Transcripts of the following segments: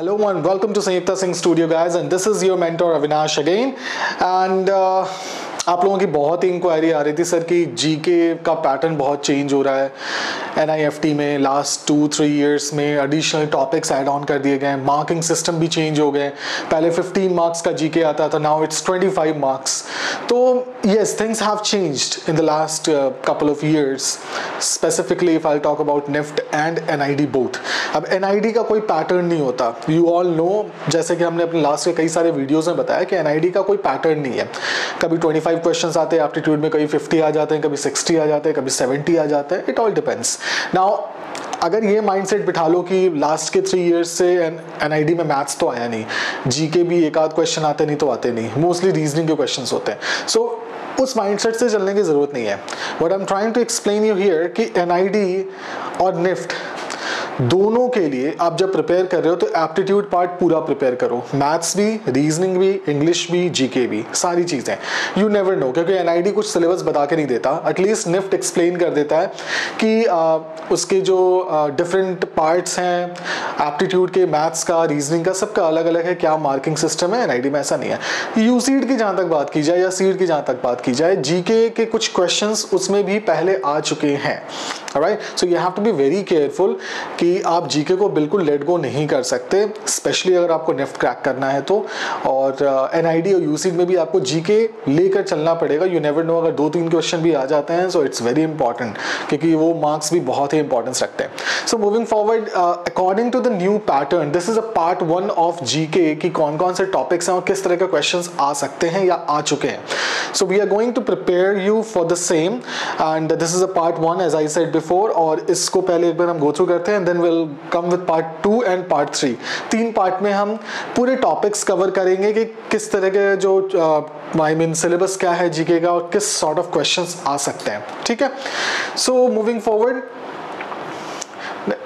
Hello and welcome to Sanyukta Singh Studio guys and this is your mentor Avinash again. And uh, आप लोगों की बहुत ही inquiry आ रही थी, सर, कि जीके का पैटर्न बहुत चेंज हो रहा है। एनआईएफटी में लास्ट टू थ्री इयर्स में एडिशनल टॉपिक्स ऐड ऑन कर दिए गए मार्किंग सिस्टम भी चेंज हो गए पहले 15 मार्क्स का जीके आता था नाउ इट्स 25 मार्क्स तो yes things have changed in the last couple of years specifically if I talk about NIFT and NID both अब एनआईडी का कोई पैटर्न नहीं होता। यू ऑल नो जैसे कि हमने अपने लास्ट के कई सारे वीडियोज़ में बताया कि एनआईडी का कोई पैटर्न नहीं है। कभी 25 क्वेश्चंस आते हैं एप्टीट्यूड में कभी 50 आ जाते हैं कभी 60 आ जाते हैं कभी 70 आ जाते हैं इट ऑल डिपेंड्स नाउ अगर ये माइंडसेट बिठा लो कि लास्ट के थ्री इयर्स से एन आई में मैथ्स तो आया नहीं जी के भी एक आध क्वेश्चन आते नहीं तो आते नहीं मोस्टली रीजनिंग के क्वेश्चन होते हैं. सो so, उस माइंडसेट से चलने की ज़रूरत नहीं है. But I am trying to explain you here कि एन और निफ्ट दोनों के लिए आप जब प्रिपेयर कर रहे हो तो एप्टीट्यूड पार्ट पूरा प्रिपेयर करो। मैथ्स भी रीजनिंग भी इंग्लिश भी जीके भी सारी चीज़ें। यू नेवर नो क्योंकि एनआईडी कुछ सिलेबस बता के नहीं देता। एटलीस्ट निफ्ट एक्सप्लेन कर देता है कि आ, उसके जो डिफरेंट पार्ट्स हैं एप्टीट्यूड के मैथ्स का रीजनिंग का सबका अलग अलग है क्या मार्किंग सिस्टम है एनआईडी में ऐसा नहीं है। यू सीड की जहाँ तक बात की जाए या सीड की जहाँ तक बात की जाए जीके के कुछ क्वेश्चन उसमें भी पहले आ चुके हैं। Right so you have to be very careful कि आप जीके को बिल्कुल लेट गो नहीं कर सकते स्पेशली अगर आपको नेफ्ट क्रैक करना है तो। और एन uh, और यूसीड में भी आपको जीके लेकर चलना पड़ेगा। यू नेवर नो अगर दो तीन क्वेश्चन भी आ जाते हैं सो इट्स वेरी इंपॉर्टेंट क्योंकि वो मार्क्स भी बहुत ही इंपॉर्टेंस रखते हैं। So moving forward according to the new pattern this is a part one of GK कि कौन कौन से टॉपिक्स हैं और किस तरह के क्वेश्चन आ सकते हैं या आ चुके हैं। So we are going to prepare you for the same and this is a part one as I said before और इसको पहले एक बार हम गो थ्रू करते हैं then will come with part two and part three तीन पार्ट में हम पूरे टॉपिक्स कवर करेंगे कि किस तरह के जो आई मीन सिलेबस क्या है जीके का और किस सॉर्ट ऑफ़ क्वेश्चंस आ सकते हैं। ठीक है? So moving forward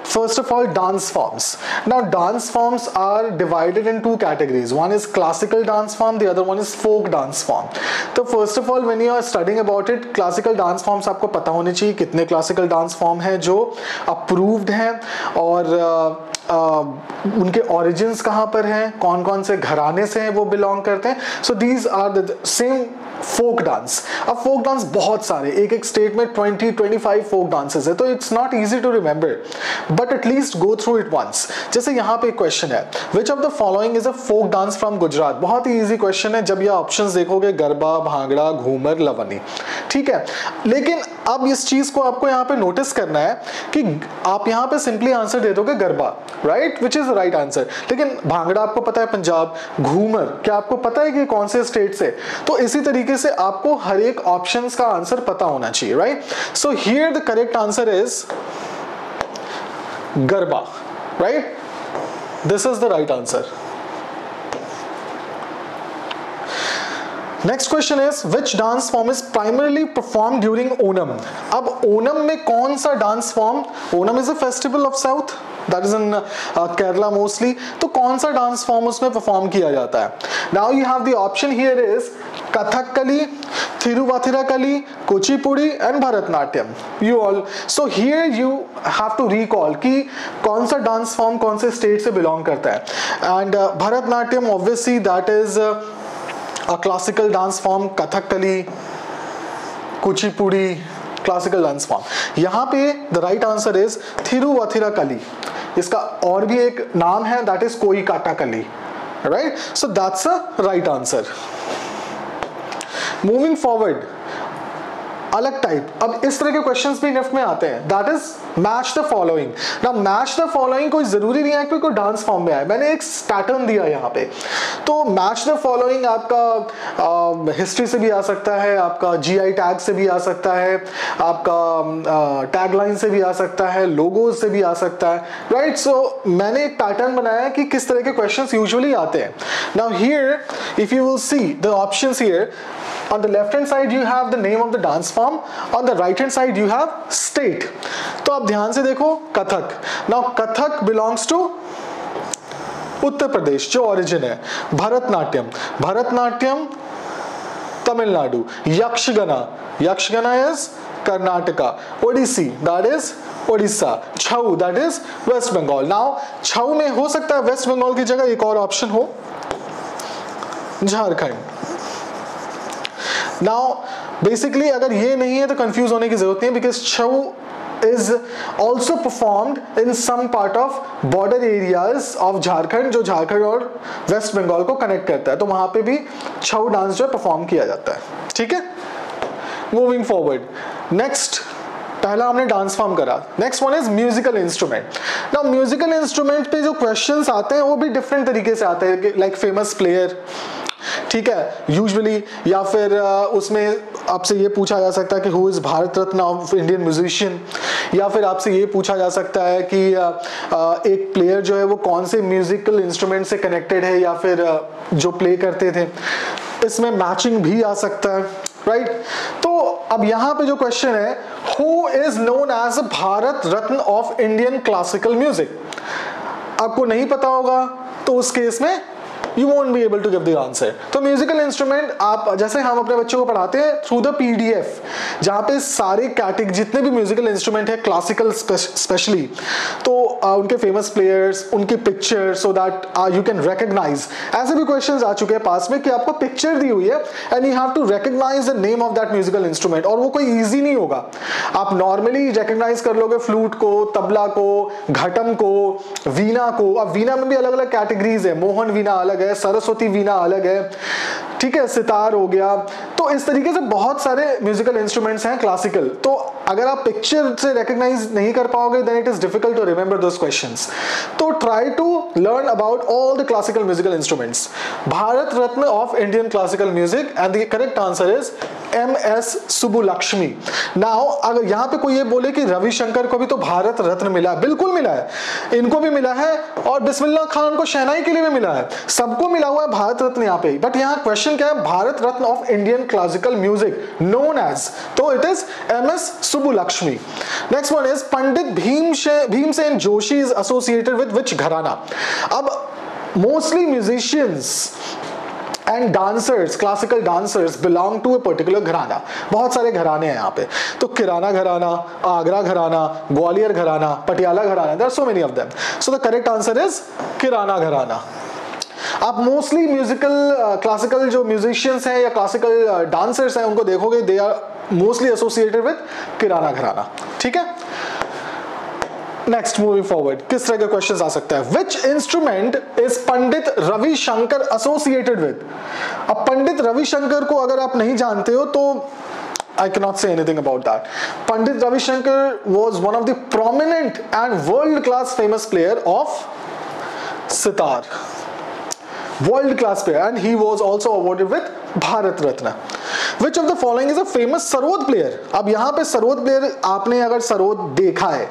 First of all, dance forms. Now, dance forms are divided in two categories. One is classical dance form, the other one is folk dance form. So, first of all, when you are studying about it, classical dance forms आपको पता होने चाहिए कितने classical dance form हैं जो approved हैं और uh, uh, उनके origins कहाँ पर हैं कौन कौन से घराने से हैं वो belong करते हैं so these are the same folk dance. अब फोक डांस बहुत सारे, एक एक स्टेट में 20 25 फोक डांसेस है तो it's not easy to remember but at least go through it once जैसे यहाँ पे एक क्वेश्चन है which of the following is a folk dance from Gujarat बहुत ही इजी क्वेश्चन है, जब ये ऑप्शंस देखोगे, गरबा, भांगड़ा, घूमर, लवनी। ठीक है, लेकिन अब इस चीज़ को आपको यहाँ पे नोटिस करना है कि आप यहाँ पे सिंपली आंसर दे दोगे garba right which is right answer लेकिन भांगड़ा आपको पता है पंजाब, घूमर, क्या आपको पता है कि कौन से स्टेट से? तो इसी तरीके से आपको हर एक ऑप्शन का आंसर पता होना चाहिए right so here the correct answer is garba right this is the right answer next question is which dance form is primarily perform during Onam अब ओनम में कौन सा dance form Onam is a festival of south that is in Kerala mostly तो कौन सा dance form उसमें perform किया जाता है? Now you have the option here is Kathakali Thiruvathirakali Kuchipudi and Bharatanatyam you all so here you have to recall कि कौन सा डांस फॉर्म कौन से स्टेट से बिलोंग करता है। And Bharatanatyam obviously that is a classical dance form Kathakali Kuchipudi classical dance form यहाँ पे the right answer is Thiruvathirakali इसका और भी एक नाम है दैट इज़ कोई काटा कली right so that's a right answer moving forward अलग टाइप अब इस तरह के क्वेश्चंस भी निफ्ट में आते हैं. That is match the following ना मैच द फॉलोइंग कोई ज़रूरी नहीं है कि कोई डांस फॉर्म में आए. मैंने एक पैटर्न दिया यहाँ पे. तो मैच द फॉलोइंग आपका हिस्ट्री से भी आ सकता है आपका जीआई टैग से भी आ सकता है आपका टैग लाइन से भी आ सकता है लोगोज से भी आ सकता है. Right right? सो so, मैंने एक पैटर्न बनाया कि किस तरह के क्वेश्चंस यूजुअली आते हैं. Now here if you will see the options here on the left hand side, you have the name of the dance form. On the right hand side, you have state. तो आप ध्यान से देखो, Kathak. Now, Kathak belongs to Uttar Pradesh, जो origin है. Bharatanatyam. Bharatanatyam, Tamil Nadu. Yakshagana. Yakshagana is Karnataka. Odissi that is Orissa Chhau that is West Bengal now Chhau में हो सकता है वेस्ट बंगाल की जगह एक और ऑप्शन हो. झारखंड. नाउ बेसिकली अगर ये नहीं है तो कंफ्यूज होने की ज़रूरत नहीं है because Chhau is also performed in some part of border areas of Jharkhand जो झारखंड और वेस्ट बंगाल को कनेक्ट करता है। तो वहाँ पे भी छऊ डांस जो है परफॉर्म किया जाता है। ठीक है? मूविंग फॉरवर्ड नेक्स्ट पहला हमने डांस फॉर्म करा। Next one is musical instrument ना म्यूजिकल इंस्ट्रूमेंट पे जो क्वेश्चंस आते हैं, वो भी डिफरेंट तरीके से आते हैं लाइक फ़ेमस प्लेयर ठीक है? यूजुअली या फिर उसमें आपसे ये पूछा जा सकता है कि who is Bharat Ratna of Indian musician या फिर आपसे ये पूछा जा सकता है कि एक प्लेयर जो है वो कौन से म्यूजिकल इंस्ट्रूमेंट से कनेक्टेड है या फिर जो प्ले करते थे? इसमें मैचिंग भी आ सकता है राइट तो अब यहाँ पे जो क्वेश्चन है who is known as Bharat Ratna of Indian classical music आपको नहीं पता होगा तो उस केस में you won't be able to give the answer तो म्यूजिकल इंस्ट्रूमेंट आप जैसे हम अपने बच्चों को पढ़ाते हैं थ्रू द पीडीएफ जहाँ पे सारे कैटेग जितने भी म्यूजिकल इंस्ट्रूमेंट है क्लासिकल स्पेशली तो uh, उनके फ़ेमस प्लेयर्स उनकी picture so that you can recognise ऐसे भी क्वेश्चंस आ चुके हैं पास में कि आपको पिक्चर दी हुई है and you have to recognise the name of that musical instrument और वो कोई ईजी नहीं होगा. आप नॉर्मली रिकग्नाइज कर लोगे फ्लूट को तबला को घटम को वीना को. अब वीना में भी अलग अलग कैटेगरीज है. मोहन वीना अलग है है, सरस्वती वीणा अलग है। ठीक है, सितार हो गया। तो इस तरीके से बहुत सारे म्यूजिकल इंस्ट्रूमेंट्स हैं क्लासिकल तो अगर आप पिक्चर से रिकग्नाइज नहीं कर पाओगे then it is difficult to remember those questions तो try to learn about all the classical musical instruments Bharat Ratna of Indian classical music and the correct answer is M S Subbulakshmi now अगर यहाँ पे कोई ये बोले कि रविशंकर को भी तो भारत रत्न मिला बिल्कुल मिला है। इनको भी मिला है, और बिस्मिल्ला खान को शहनाई के लिए भी मिला है। सबको मिला हुआ है भारत रत्न यहाँ पे बट यहाँ क्वेश्चन क्या है? Bharat Ratna of Indian classical music known as तो it is M S Subbulakshmi next one is Pandit Bhim Bhimsen Joshi is associated with which gharana अब mostly musicians and dancers classical dancers belong to a particular gharana बहुत सारे घराने हैं यहाँ पे। तो Kirana gharana Agra gharana Gwalior gharana Patiala gharana there so many of them so the correct answer is Kirana gharana आप mostly musical classical जो musicians हैं या क्लासिकल डांसर्स uh, हैं उनको देखोगे they are mostly associated with Kirana gharana ठीक है next moving forward किस तरह के क्वेश्चंस आ सकता है which instrument is Pandit Ravi Shankar associated with अब पंडित रविशंकर को अगर आप नहीं जानते हो तो I cannot say anything about that. Pandit Ravi Shankar was one of the prominent and world class famous player of sitar. World class player, and he was also awarded with Bharat Ratna which of the following is a famous sarod player अब यहाँ पे sarod player आपने अगर सरोद देखा है,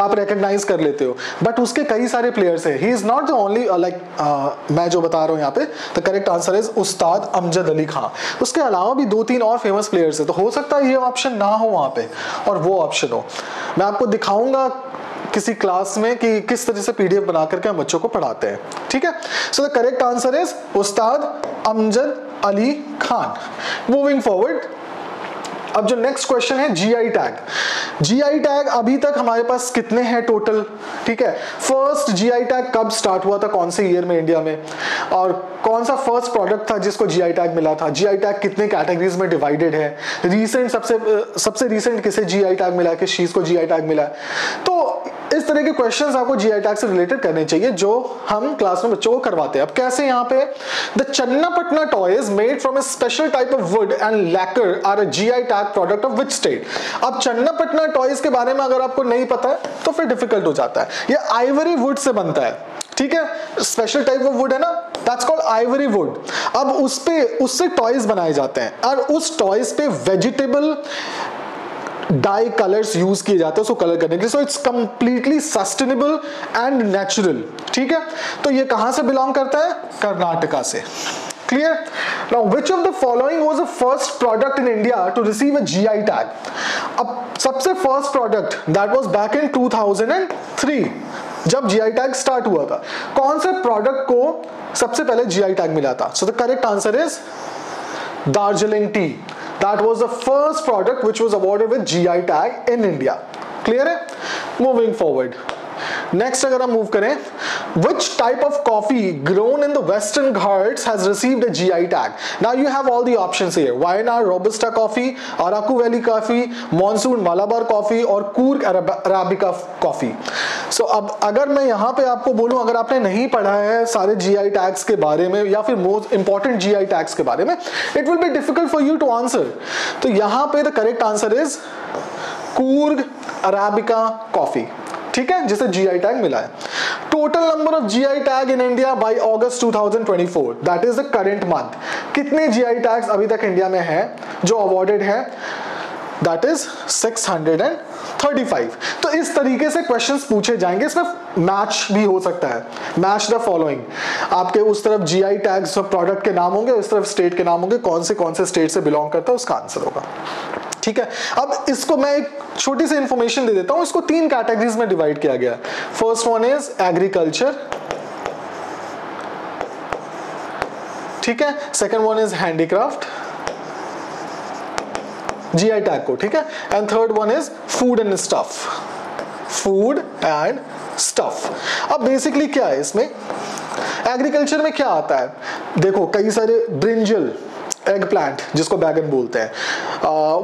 आप recognise कर लेते हो बट उसके कई सारे प्लेयर्स है। He is not the only like मैं जो बता रहा हूँ यहाँ पे the correct answer is Ustad Amjad Ali Khan उसके अलावा भी दो तीन और फ़ेमस प्लेयर्स है तो हो सकता है ये ऑप्शन ना हो वहाँ पे, और वो ऑप्शन हो। मैं आपको दिखाऊँगा किसी क्लास में कि किस तरह से पीडीएफ बना करके हम बच्चों को पढ़ाते हैं। ठीक है? So the correct answer is Ustad Amjad Ali Khan. Moving forward अब जो नेक्स्ट क्वेश्चन है जीआई टैग जीआई टैग अभी तक हमारे पास कितने हैं टोटल ठीक है? फ़र्स्ट जीआई टैग कब स्टार्ट हुआ था? कौन से ईयर में इंडिया में? और कौन सा फ़र्स्ट प्रोडक्ट था जिसको जीआई टैग मिला था? जीआई टैग कितने कैटेगरीज में डिवाइडेड है? रीसेंट सबसे सबसे रीसेंट किसे जीआई टैग मिला? किस चीज़ को जीआई टैग मिला? तो इस तरह के क्वेश्चंस आपको जीआई टैग से रिलेटेड करने चाहिए, जो हम क्लास में बच्चों को करवाते हैं। अब कैसे यहाँ पे? The Channapatna toys made from a special type of wood and lacquer are a GI tag product of which state अब चन्ना पटना टॉयज के बारे में अगर आपको नहीं पता है तो फिर डिफ़िकल्ट हो जाता है। ये आइवरी वुड से बनता है, ठीक है? स्पेशल टाइप ऑफ़ वुड है ना? दैट्स कॉल्ड आइवरी वुड अब उस पे उससे टॉयज बनाए जाते हैं। और उस टॉयज पे वेजिटेबल डाई कलर्स यूज़ किए जाते हैं उसको कलर करने के लिए। So it's completely sustainable and natural ठीक है? तो ये कहाँ से बिलोंग करता है? कर्नाटका से। Clear? Now, which of the following was the first product in india to receive a gi tag? अब सबसे first product that was back in 2003 जब जीआई टैग स्टार्ट हुआ था। कौन से प्रोडक्ट को सबसे पहले जीआई टैग मिला था? So the correct answer is Darjeeling tea. That was the first product which was awarded with GI tag in India. Clear? Moving forward. Next अगर हम मूव करें which type of coffee grown in the western Ghat has received tag now you have all the options robusta coffee Araku valley coffee monsoon Malabar coffee और Coorg arabica coffee so अब अगर मैं यहाँ पे आपको बोलूँ, अगर आपने नहीं पढ़ा है सारे जी आई टैग्स के बारे में, या फिर most important G I tags के बारे में it will be difficult for you to answer तो यहाँ पे the correct answer is Coorg arabica coffee ठीक है, जिसे जीआई टैग मिला है। Total number of GI tag in India by August 2024 that is the current month कितने GI tags अभी तक इंडिया में है, जो अवार्डेड है? दैट इज़ 635 तो इस तरीके से क्वेश्चंस पूछे जाएँगे, इसमें मैच भी हो सकता है। मैच द फॉलोइंग आपके उस तरफ़ जीआई टैग्स प्रोडक्ट के नाम होंगे, उस तरफ़ स्टेट के नाम होंगे, कौन से कौन से स्टेट से बिलोंग करता है, उसका आंसर होगा। ठीक है? अब इसको मैं एक छोटी सी इंफॉर्मेशन दे देता हूँ। इसको तीन कैटेगरीज में डिवाइड किया गया। फ़र्स्ट वन इज़ एग्रीकल्चर ठीक है? Second one is handicraft G I tag को ठीक है? And third one is food and stuff food and stuff अब बेसिकली क्या है इसमें? एग्रीकल्चर में क्या आता है? देखो, कई सारे ब्रिंजल एग प्लांट जिसको बैगन बोलते हैं।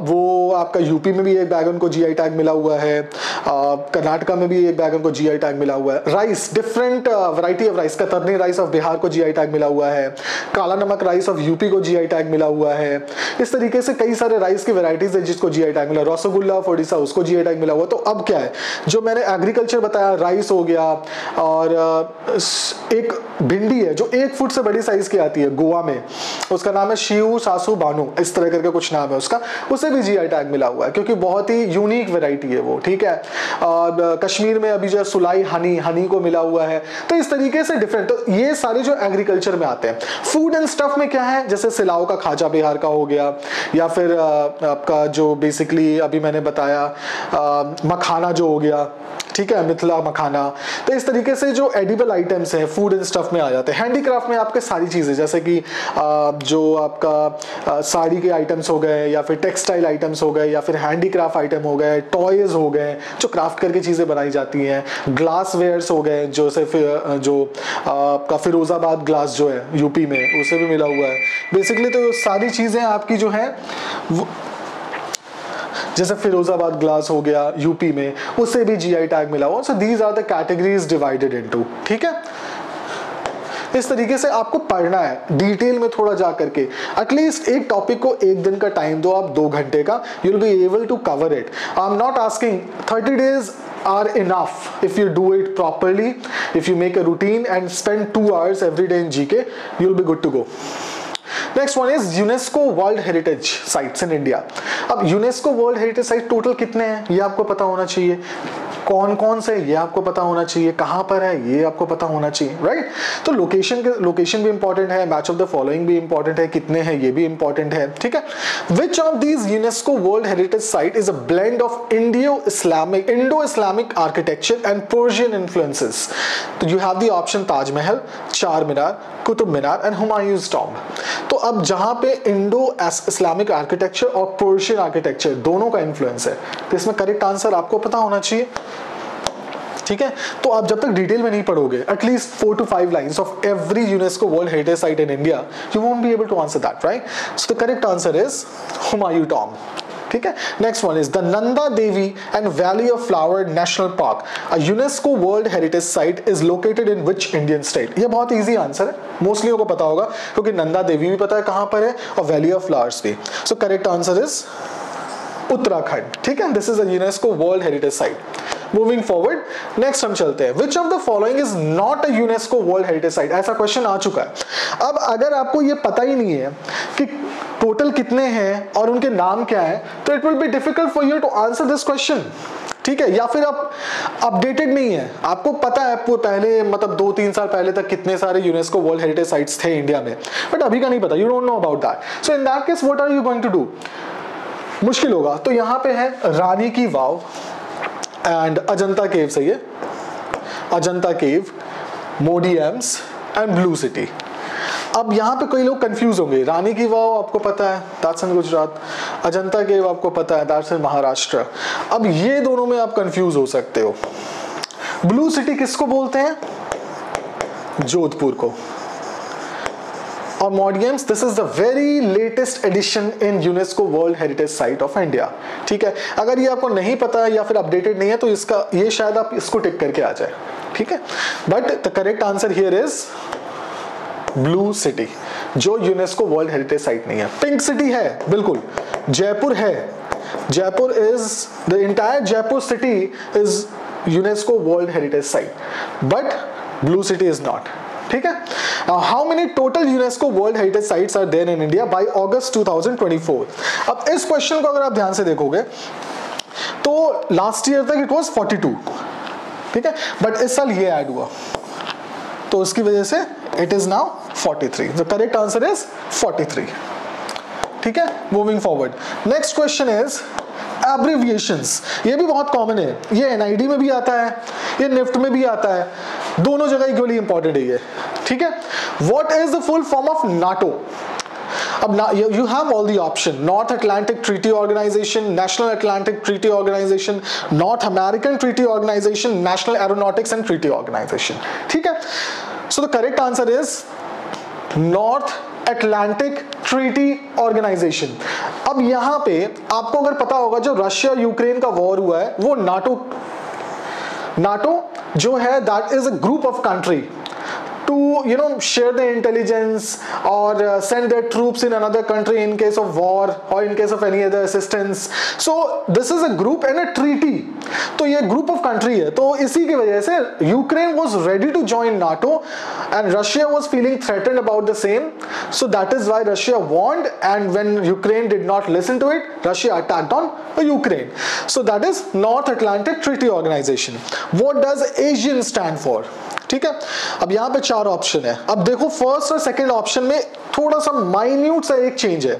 वो आपका यूपी में भी एक बैगन को जीआई टैग मिला हुआ है। कर्नाटका में भी एक बैगन को जीआई टैग मिला हुआ है। Rice different variety of rice Katarni rice of Bihar को जीआई टैग मिला हुआ है। Kala Namak rice of UP को जीआई टैग मिला हुआ है। इस तरीके से कई सारे राइस की वेराइटीज है जिसको जीआई टैग मिला। रसगुल्ला ऑफ़ ओडिशा उसको जीआई टैग मिला हुआ। तो अब क्या है? जो मैंने एग्रीकल्चर बताया राइस हो गया, और एक भिंडी है, जो एक फुट से बड़ी साइज़ की आती है, गोवा में। उसका नाम है शिव सासू बानू, इस तरह करके कुछ नाम है उसका, उसे भी जीआई टैग मिला हुआ है, क्योंकि बहुत ही यूनिक वेराइटी है वो, ठीक है? और कश्मीर में अभी जो सुलाई हनी हनी को मिला हुआ है तो इस तरीके से डिफरेंट तो ये सारे जो एग्रीकल्चर में आते हैं। फ़ूड एंड स्टफ़ में क्या है? जैसे सिलाओ का खाजा बिहार का हो गया, या फिर आपका जो बेसिकली अभी मैंने बताया मखाना जो हो गया, ठीक है? मिथिला मखाना तो इस तरीके से जो एडिबल आइटम्स हैं फ़ूड एंड स्टफ़ में आ जाते हैं। हैंडीक्राफ्ट में आपके सारी चीज़ें, जैसे कि जो आपका साड़ी के आइटम्स हो गए, या फिर टेक्सटाइल आइटम्स हो गए, या फिर हैंडीक्राफ्ट आइटम हो गए टॉयज हो गए, जो क्राफ्ट करके चीज़ें बनाई जाती हैं। ग्लास वेयर्स हो गए, जो से जो आपका फिरोज़ाबाद ग्लास जो है यूपी में, उसे भी मिला हुआ है। बेसिकली तो सारी चीज़ें आपकी जो है जैसे फिरोजाबाद ग्लास हो गया यूपी में उससे भी जीआई टैग मिला हुआ। So these are the categories divided into ठीक है? इस तरीके से आपको पढ़ना है डिटेल में थोड़ा जा करके। एटलीस्ट एक टॉपिक को एक दिन का टाइम दो आप दो घंटे का you will be able to cover it I am not asking thirty days are enough if you do it properly, if you make a routine and spend two hours every day in gk you'll be good to go. Next one is UNESCO world heritage sites in India अब UNESCO world heritage site total कितने हैं? ये आपको पता होना चाहिए। कौन कौन से, ये आपको पता होना चाहिए, कहाँ पर है, ये आपको पता होना चाहिए राइट तो लोकेशन के लोकेशन भी इंपॉर्टेंट है मैच ऑफ़ द फॉलोइंग भी इंपॉर्टेंट है, कितने हैं, ये भी इंपॉर्टेंट है, ठीक है? Which of these UNESCO world heritage site is a blend of Indio Islamic Indo Islamic architecture and Persian influences तो you have the option Taj Mahal Charminar Qutub Minar and Humayun's tomb तो अब जहाँ पे Indo Islamic architecture और Persian architecture दोनों का influence है तो इसमें करेक्ट आंसर आपको पता होना चाहिए। ठीक है? तो आप जब तक डिटेल में नहीं पढ़ोगे at least four two five lines of every UNESCO world heritage site in India you won't be able to answer that right so the correct answer is Humayun tomb ठीक है? Next one is the Nanda Devi and valley of flower national park a UNESCO world heritage site is located in which Indian state ये बहुत easy answer है. Mostly को पता होगा, क्योंकि नंदा देवी भी पता है कहाँ पर है और वैली ऑफ़ फ्लावर्स भी. So correct answer is Uttarakhand. ठीक है? This is a UNESCO world heritage site moving forward next हम चलते हैं. Which of the following is not a UNESCO world heritage site ऐसा क्वेश्चन आ चुका है. अब अगर आपको ये पता ही नहीं है कि टोटल कितने हैं और उनके नाम क्या है तो it will be difficult for you to answer this question ठीक है? या फिर आप अपडेटेड नहीं है. आपको पता है पहले मतलब दो तीन साल पहले तक कितने सारे यूनेस्को वर्ल्ड हेरिटेज साइट्स थे इंडिया में. बट अभी का नहीं पता. You don't know about that so in that case what are you going to do मुश्किल होगा. तो यहाँ पे है रानी की वाव. एंड अजंता केव सही है? अजंता केव एम्स एंड ब्लू सिटी अब यहाँ पे कई लोग कंफ्यूज होंगे। रानी की वाव आपको पता है that's in Gujarat Ajanta cave आपको पता है दैट्स इन महाराष्ट्र अब ये दोनों में आप कंफ्यूज हो सकते हो। ब्लू सिटी किसको बोलते हैं? जोधपुर को। और Moidams this is the very latest edition in UNESCO world heritage site of India ठीक है? अगर ये आपको नहीं पता या फिर अपडेटेड नहीं है तो इसका, ये शायद आप इसको टिक करके आ जाए। ठीक है? But the correct answer here is blue city जो यूनेस्को वर्ल्ड हेरिटेज साइट नहीं है। पिंक सिटी है, बिल्कुल। जयपुर है। Jaipur is the entire Jaipur city is UNESCO world heritage site but blue city is not ठीक है? How many total UNESCO world heritage sites are there in India by August 2024 अब इस question को अगर आप ध्यान से देखोगे तो लास्ट ईयर तक इट वाज 42 ठीक है? बट इस साल ये ऐड हुआ। तो उसकी वजह से it is now 43 the correct answer is 43 ठीक है? Moving forward next question is abbreviations ये भी बहुत कॉमन है. ये एनआईडी में भी आता है, ये निफ्ट में भी आता है. दोनों जगह इक्वली इंपॉर्टेंट है ये. ठीक है? What is the full form of NATO अब you have all the options North Atlantic Treaty Organization National Atlantic Treaty Organization North American Treaty Organization National Aeronautics and Treaty Organization ठीक है? So the correct answer is North Atlantic Treaty Organization. अब यहाँ पे आपको अगर पता होगा, जो रशिया यूक्रेन का वॉर हुआ है, वो नाटो नाटो जो है that is a group of country to you know share the intelligence or uh, send their troops in another country in case of war or in case of any other assistance. So this is a group and a treaty. तो ये group of country है. तो इसी की वजह से Ukraine was ready to join NATO and Russia was feeling threatened about the same so that is why Russia want and when Ukraine did not listen to it Russia attacked on Ukraine so that is North Atlantic Treaty Organization what does ASEAN stand for ठीक है? अब यहाँ पे चार option है। अब देखो first और सेकंड ऑप्शन में थोड़ा सा माइन्यूट सा एक चेंज है।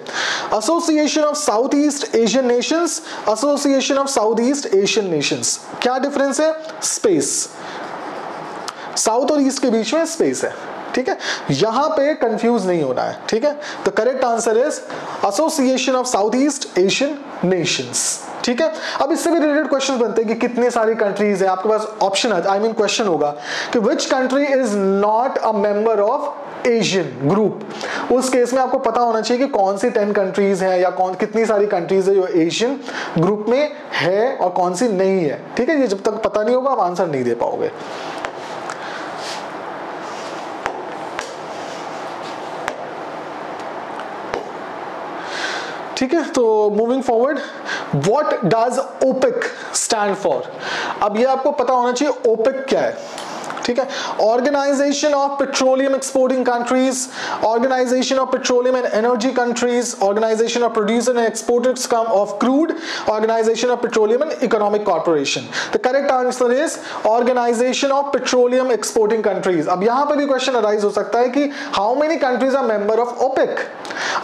Association of South East Asian Nations Association of South East Asian Nations क्या डिफरेंस है? स्पेस साउथ और ईस्ट के बीच में स्पेस है। ठीक है? यहाँ पे कंफ्यूज नहीं होना है, ठीक है? The correct answer is Association of South East Asian Nations ठीक है? अब इससे भी रिलेटेड क्वेश्चन बनते हैं कि कितने सारी कंट्रीज़ है। आपके पास ऑप्शन है आई मीन क्वेश्चन होगा कि which country is not a member of ASEAN group उस केस में आपको पता होना चाहिए कि कौन सी टेन कंट्रीज़ हैं या कौन, कितनी सारी कंट्रीज़ है जो एशियन ग्रुप में है और कौन सी नहीं है, ठीक है? ये जब तक पता नहीं होगा, आप आंसर नहीं दे पाओगे। ठीक है? तो moving forward what does OPEC stand for अब ये आपको पता होना चाहिए ओपिक क्या है, ठीक है? Organization of Petroleum Exporting Countries Organization of Petroleum and Energy Countries Organization of Producer and Exporters come of crude Organization of Petroleum and Economic Corporation the correct answer is Organization of Petroleum Exporting Countries अब यहाँ पर भी question arise हो सकता है कि how many countries are member of OPEC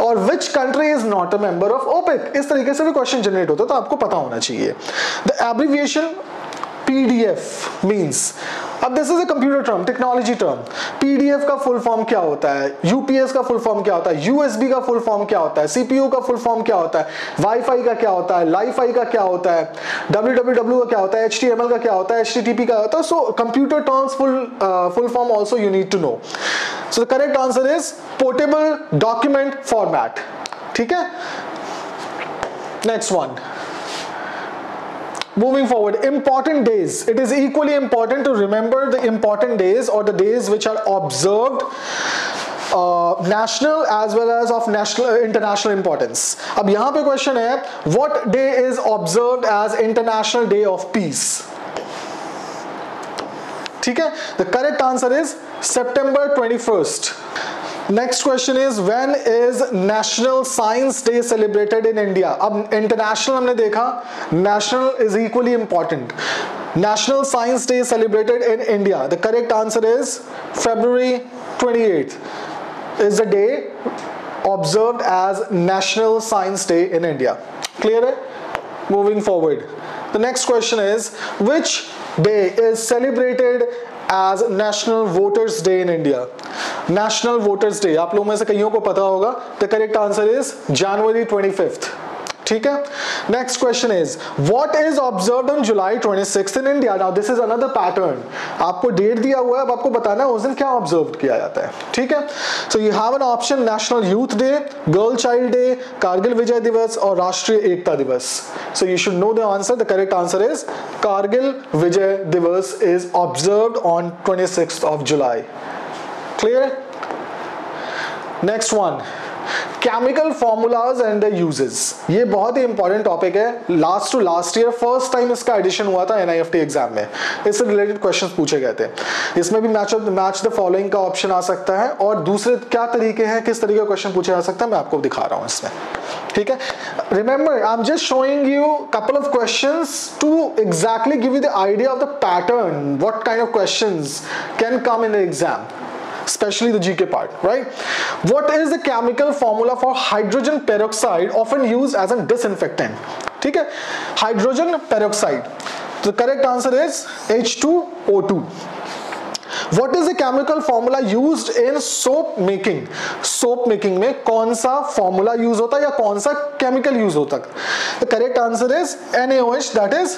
और which country is not a member of OPEC इस तरीके से भी क्वेश्चन जनरेट होता है तो आपको पता होना चाहिए। द एब्रीविएशन पीडीएफ मींस अब this is a computer term technology term PDF का फुल फॉर्म क्या होता है? यूपीएस का फुल फॉर्म क्या होता है? यूएसबी का फुल फॉर्म क्या होता है? सीपीयू का फुल फॉर्म क्या होता है? वाईफाई का क्या होता है? लाईफाई का क्या होता है? डब्ल्यू का क्या होता है? एच का क्या होता है? एच का होता है? So computer terms full full form also you need to know so the correct answer is portable document format ठीक है? Next one moving forward important days it is equally important to remember the important days or the days which are observed uh, national as well as of national uh, international importance अब यहाँ पे question है what day is observed as international day of peace ठीक है the correct answer is September 21st Next question is when is national science day celebrated in India अब international हमने देखा national is equally important national science day celebrated in India the correct answer is February 28th is the day observed as National Science Day in India. Clear? Moving forward. The next question is which day is celebrated as national voters day in India national voters day आप लोगों में से कईयों को पता होगा? The correct answer is January twenty fifth ठीक है? Next question is what is observe on July 26 in India now this is another pattern आपको डेट दिया हुआ है, अब आपको बताना है उस दिन क्या ऑब्ज़र्व किया जाता है। ठीक है? So you have an option national youth day girl child day Kargil Vijay Diwas और Rashtriya Ekta Diwas so you should know the answer the correct answer is Kargil Vijay Diwas is observe on twenty of July clear next one chemical formulas and uses ये बहुत ही important topic है. Last to last year first time इसका edition हुआ था NIFT exam में. इससे related question पूछे गए थे. इसमें भी मैच मैच द फॉलोइंग का ऑप्शन आ सकता है और दूसरे क्या तरीके हैं, किस तरीके का क्वेश्चन पूछा जा सकता है, मैं आपको दिखा रहा हूँ इसमें. ठीक है? Remember I am just showing you couple of question to exactly give you the idea of the pattern what kind of question can come in the exam especially the GK part, right? What is the chemical formula for hydrogen peroxide often used as a disinfectant? ठीक है hydrogen peroxide the correct answer is H2O2 what is the chemical formula used in soap making soap making में कौन सा formula use होता है या कौन सा chemical use होता है the correct answer is NaOH that is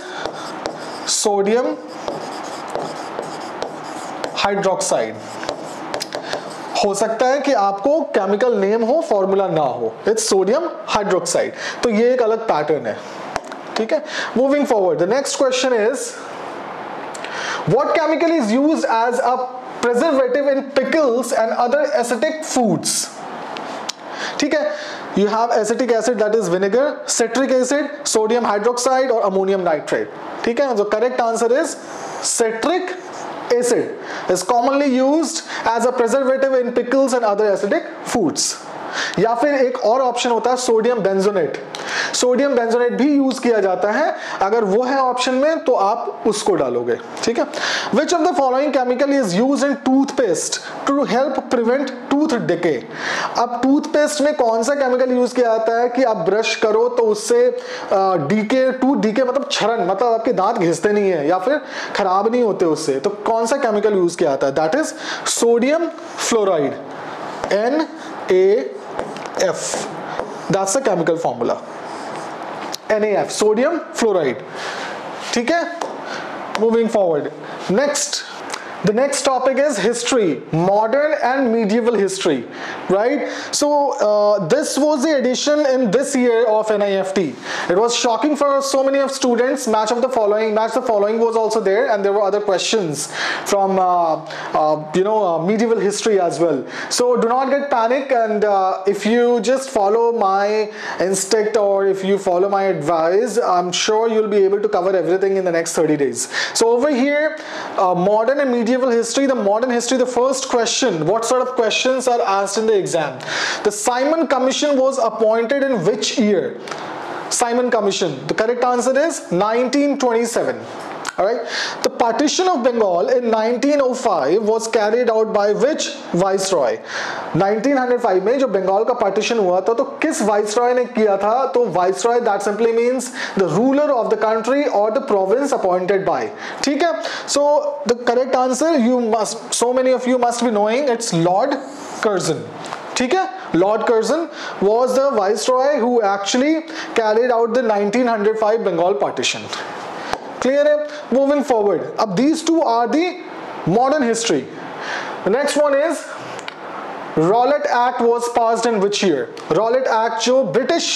sodium hydroxide हो सकता है कि आपको केमिकल नेम हो फॉर्मूला ना हो। इट्स सोडियम हाइड्रोक्साइड तो ये एक अलग पैटर्न है। ठीक है? Moving forward the next question is what chemical is use as a preservative in pickles and other acetic foods ठीक है? You have acetic acid that is vinegar citric acid sodium hydroxide और ammonium nitride ठीक है? Correct answer is citric acid is commonly used as a preservative in pickles and other acidic foods. या फिर एक और option होता है sodium बेंजोनेट sodium बेंजोनेट भी यूज़ किया जाता है। अगर वो है ऑप्शन में तो आप उसको डालोगे, ठीक है? Which of the following chemical is use in toothpaste to help prevent tooth decay अब टूथपेस्ट में कौन सा केमिकल यूज़ किया जाता है कि आप ब्रश करो तो उससे डीके टूथ डीके मतलब क्षरण मतलब आपके दांत घिसते नहीं है या फिर खराब नहीं होते उससे। तो कौन सा केमिकल यूज़ किया जाता है? That is sodium fluoride N A F. That's the chemical formula. NaF, sodium fluoride. ठीक है? Moving forward. Next, the next topic is history modern and medieval history right? So uh, this was the edition in this year of NIFT it was shocking for so many of students. Match of the following match the following was also there and there were other questions from uh, uh, you know uh, medieval history as well. So do not get panic and uh, if you just follow my instinct or if you follow my advice I'm sure you'll be able to cover everything in the next 30 days. So over here uh, modern and medieval medieval history, the modern history, the first question, what sort of questions are asked in the exam? The Simon Commission was appointed in which year? Simon Commission. The correct answer is 1927. Alright, the partition of Bengal in 1905 was carried out by which viceroy? 1905 में जो बंगाल का partition हुआ था तो किस viceroy ने किया था? तो viceroy that simply means the ruler of the country और द प्रोविंस अपॉइंटेड बाय ठीक है? So the correct answer you must so many of you must be knowing it's Lord Curzon ठीक है? Lord Curzon was the viceroy who actually carried out the 1905 Bengal partition. clear है moving forward अब these two are the modern history the next one is Rowlatt Act was pass in which year Rowlatt Act जो British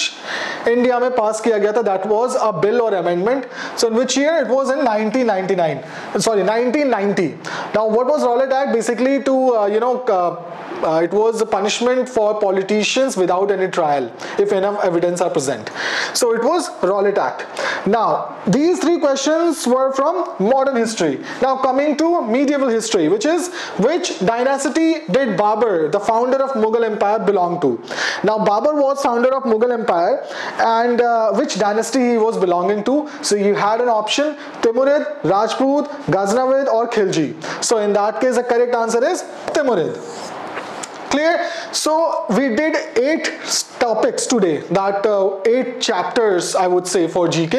India में पास किया गया था that was a bill और amendment so in which year it was in 1999 sorry 1990 now what was rowlatt act basically to uh, you know uh, it was a punishment for politicians without any trial if enough evidence are present. So it was Rowlatt Act. Now these three questions were from modern history. Now coming to medieval history which is which dynasty did Babur the founder of Mughal Empire belong to? Now Babur was founder of Mughal Empire and uh, which dynasty he was belonging to? So you had an option Timurid, Rajput, Ghaznavid or Khilji. So in that case the correct answer is Timurid clear? So we did eight topics today that uh, eight chapters i would say for gk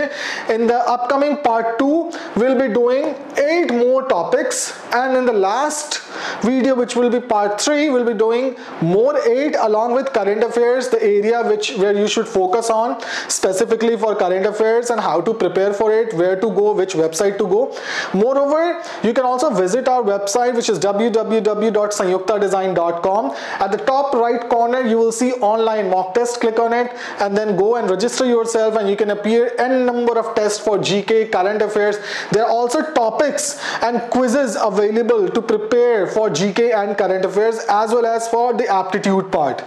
in the upcoming part two we'll be doing eight more topics. And in the last video which will be part 3 we'll be doing more 8 along with current affairs the area which where you should focus on specifically for current affairs and how to prepare for it where to go which website to go. Moreover you can also visit our website which is www.sanyuktadesign.com at the top right corner you will see online mock test click on it and then go and register yourself and you can appear n number of tests for GK current affairs. There are also topics and quizzes available to prepare for GK and current affairs as well as for the aptitude part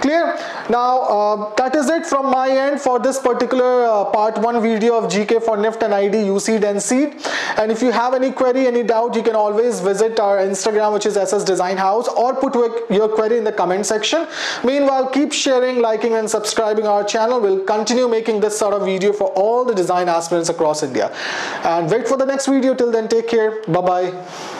clear? Now uh, that is it from my end for this particular uh, part 1 video of GK for NIFT and ID USEED and SEED and if you have any query any doubt you can always visit our Instagram which is SS Design House or put your query in the comment section. Meanwhile keep sharing liking and subscribing our channel. We'll continue making this sort of video for all the design aspirants across India. And wait for the next video. Till then take care. Bye bye